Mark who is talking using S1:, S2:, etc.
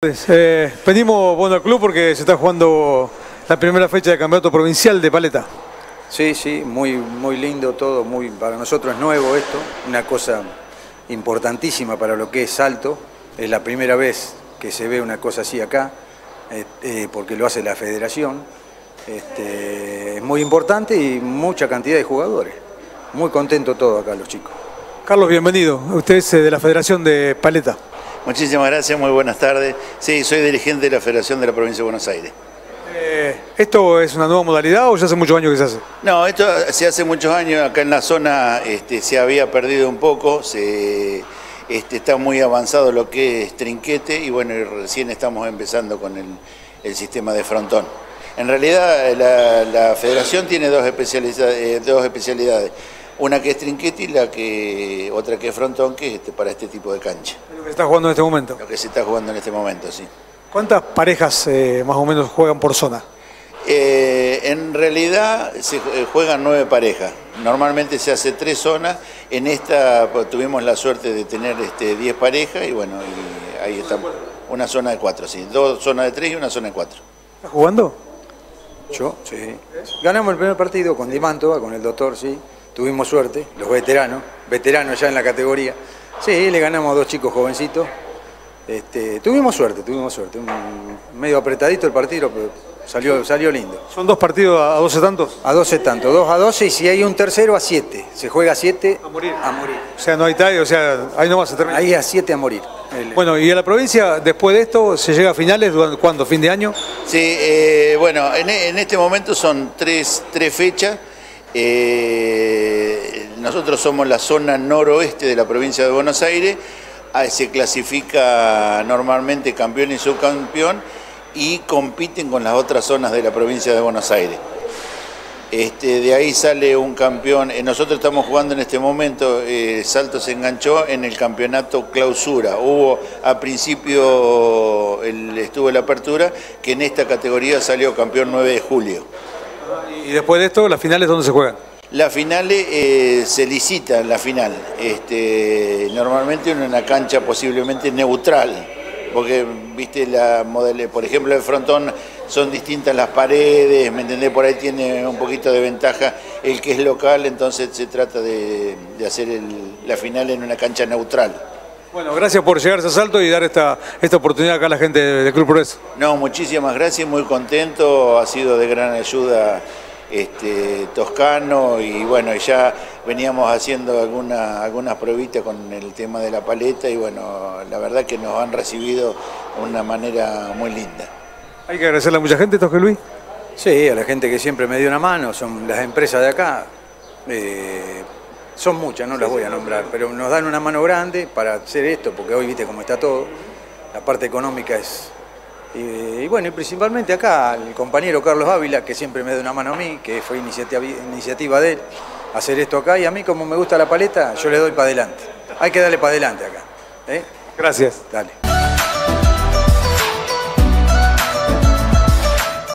S1: Eh, venimos bueno al club porque se está jugando la primera fecha del campeonato provincial de paleta.
S2: Sí, sí, muy, muy lindo todo, muy, para nosotros es nuevo esto, una cosa importantísima para lo que es Salto, es la primera vez que se ve una cosa así acá, eh, eh, porque lo hace la federación, este, es muy importante y mucha cantidad de jugadores, muy contento todo acá los chicos.
S1: Carlos, bienvenido, usted es de la Federación de Paleta.
S3: Muchísimas gracias, muy buenas tardes. Sí, soy dirigente de la Federación de la Provincia de Buenos Aires.
S1: Eh, ¿Esto es una nueva modalidad o ya hace muchos años que se hace?
S3: No, esto se hace muchos años, acá en la zona este, se había perdido un poco, se, este, está muy avanzado lo que es trinquete y bueno, recién estamos empezando con el, sistema de frontón. En realidad la, la federación tiene dos especialidades, eh, dos especialidades una que es trinquete y la que, otra que es frontón, que es este, para este tipo de cancha.
S1: Lo que se está jugando en este momento.
S3: Lo que se está jugando en este momento, sí.
S1: ¿Cuántas parejas eh, más o menos juegan por zona?
S3: Eh, en realidad se eh, juegan nueve parejas. Normalmente se hace tres zonas. En esta pues, tuvimos la suerte de tener este, diez parejas y bueno, ahí está. Una zona de cuatro, sí. Dos zonas de tres y una zona de cuatro.
S1: ¿Estás jugando?
S2: Yo, sí. Ganamos el primer partido con Dimantova, con el doctor, sí tuvimos suerte, los veteranos, veteranos ya en la categoría. Sí, le ganamos a dos chicos jovencitos. Este, tuvimos suerte, tuvimos suerte. Un medio apretadito el partido, pero salió, salió lindo.
S1: ¿Son dos partidos a 12 tantos?
S2: A 12 tantos, dos a 12 y si hay un tercero a 7. Se juega a 7
S1: a morir.
S2: a morir.
S1: O sea, no hay tal, o sea, ahí no va a terminar.
S2: Ahí a 7 a morir.
S1: Bueno, ¿y a la provincia después de esto se llega a finales? ¿Cuándo? ¿Fin de año?
S3: Sí, eh, bueno, en, en, este momento son tres, tres fechas. Eh, nosotros somos la zona noroeste de la provincia de Buenos Aires, ah, se clasifica normalmente campeón y subcampeón y compiten con las otras zonas de la provincia de Buenos Aires. Este, de ahí sale un campeón, eh, nosotros estamos jugando en este momento, eh, Salto se enganchó en el campeonato clausura, hubo a principio el, estuvo la apertura, que en esta categoría salió campeón 9 de julio.
S1: Y después de esto, ¿las finales dónde se juegan?
S3: Las finales eh, se licitan, la final, este, normalmente en una cancha posiblemente neutral, porque, viste, la modelo, por ejemplo, el frontón son distintas las paredes, ¿me entendés? Por ahí tiene un poquito de ventaja el que es local, entonces se trata de, hacer la final en una cancha neutral.
S1: Bueno, gracias por llegar a salto y dar esta, esta oportunidad acá a la gente del Club Progreso.
S3: No, muchísimas gracias, muy contento, ha sido de gran ayuda este, toscano y bueno, ya veníamos haciendo alguna, algunas pruebitas con el tema de la paleta y bueno, la verdad que nos han recibido de una manera muy linda.
S1: Hay que agradecerle a mucha gente, Tosque Luis.
S2: Sí, a la gente que siempre me dio una mano, son las empresas de acá, eh, son muchas, no las voy a nombrar, pero nos dan una mano grande para hacer esto, porque hoy viste cómo está todo, la parte económica es y, bueno, y principalmente acá el compañero Carlos Ávila, que siempre me da una mano a mí, que fue iniciativa, iniciativa de él, hacer esto acá. Y a mí, como me gusta la paleta, yo le doy para adelante. Hay que darle para adelante acá. ¿eh?
S1: Gracias.
S2: Dale.